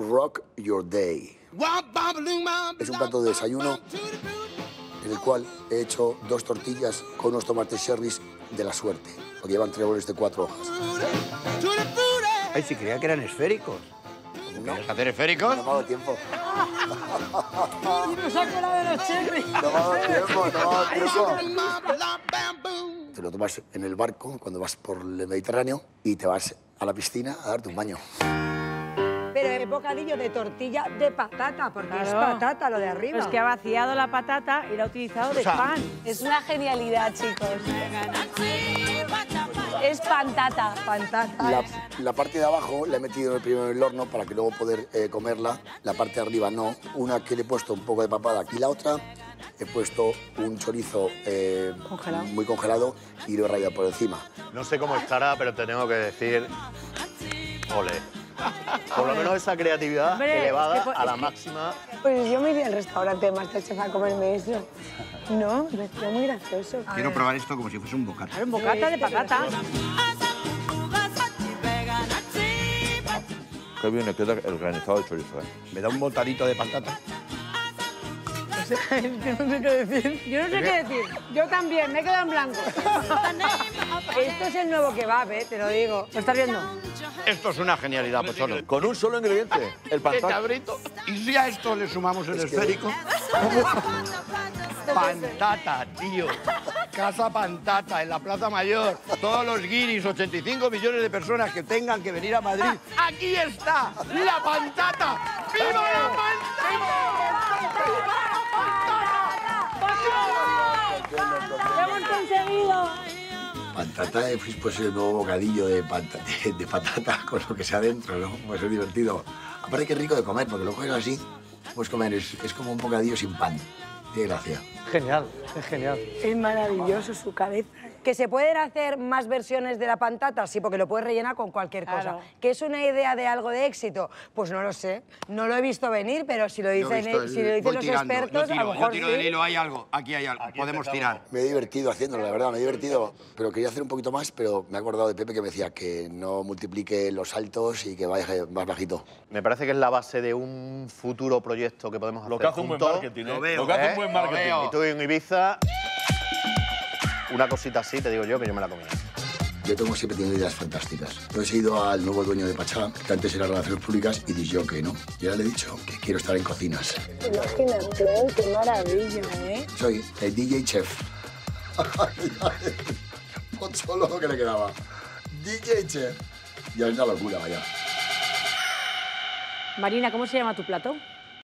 Rock Your Day. Es un plato de desayuno en el cual he hecho dos tortillas con unos tomates cherries de la suerte, porque llevan tres de cuatro hojas. Ay, si creía que eran esféricos. ¿Quieres hacer esféricos? No me ha dado tiempo. Nos ha colado de los cherries. No me ha dado tiempo, no me ha dado tiempo. Te lo tomas en el barco cuando vas por el Mediterráneo y te vas a la piscina a darte un baño. Pero es bocadillo de tortilla de patata, porque es patata lo de arriba. Pues que ha vaciado la patata y la ha utilizado de sea, pan. Es una genialidad, chicos. Es pantata. Pantata. La, la parte de abajo la he metido primero en el horno para que luego poder eh, comerla. La parte de arriba no. Una que le he puesto un poco de papada y la otra he puesto un chorizo eh, Congelado. muy congelado y lo he rayado por encima. No sé cómo estará, pero te tengo que decir. Ole. Por lo menos esa creatividad Hombre, elevada es que po- a la máxima. Pues yo me iría al restaurante de Masterchef a comerme eso. No, me pareció muy gracioso. Quiero probar esto como si fuese un bocata. Claro, un bocata de patata. Qué bien le queda el granizado de chorizo, ¿eh? Me da un botadito de patata. Yo no sé qué decir. Yo no sé qué decir. Yo también, me he quedado en blanco. Esto es el nuevo kebab, ¿eh? te lo digo. ¿Lo estás viendo? Esto es una genialidad, Pocholo. Con un solo ingrediente, el ¡Qué pantalón. cabrito! ¿Y si a esto le sumamos el esférico? Pantata, tío. Casa Pantata en la Plaza Mayor. Todos los guiris, 85 millones de personas que tengan que venir a Madrid. ¡Aquí está! ¡La Pantata! ¡Viva la Pantata! Pantata es pues, el nuevo bocadillo de, panta- de, de patata con lo que sea dentro, ¿no? Pues es divertido. Aparte que es rico de comer, porque lo coges así, puedes comer, es, es como un bocadillo sin pan. Tiene gracia. Genial, es genial. Es maravilloso su cabeza. Que se pueden hacer más versiones de la pantata, sí, porque lo puedes rellenar con cualquier cosa. ¿Que es una idea de algo de éxito? Pues no lo sé. No lo he visto venir, pero si lo dicen, el- si lo dicen los tirando, expertos, yo tiro, a lo mejor yo tiro sí. del hilo, hay algo, aquí hay algo, podemos tirar. Me he divertido haciéndolo, la verdad, me he divertido. Pero quería hacer un poquito más, pero me he acordado de Pepe que me decía que no multiplique los saltos y que vaya más bajito. Me parece que es la base de un futuro proyecto que podemos hacer Lo que hace un buen juntos. marketing, ¿eh? Lo veo, Lo que hace ¿Eh? un buen marketing. veo. Y tú en Ibiza, una cosita así, te digo yo, que yo me la comía. Yo tengo siempre tenido ideas fantásticas. Entonces he ido al nuevo dueño de Pachá, que antes era Relaciones Públicas, y dicho que no. Y ahora le he dicho que quiero estar en cocinas. Imagínate, qué maravilla, ¿eh? Soy el DJ Chef. Pocholo lo que le quedaba. DJ Chef. Ya es una locura, vaya. Marina, ¿cómo se llama tu plato?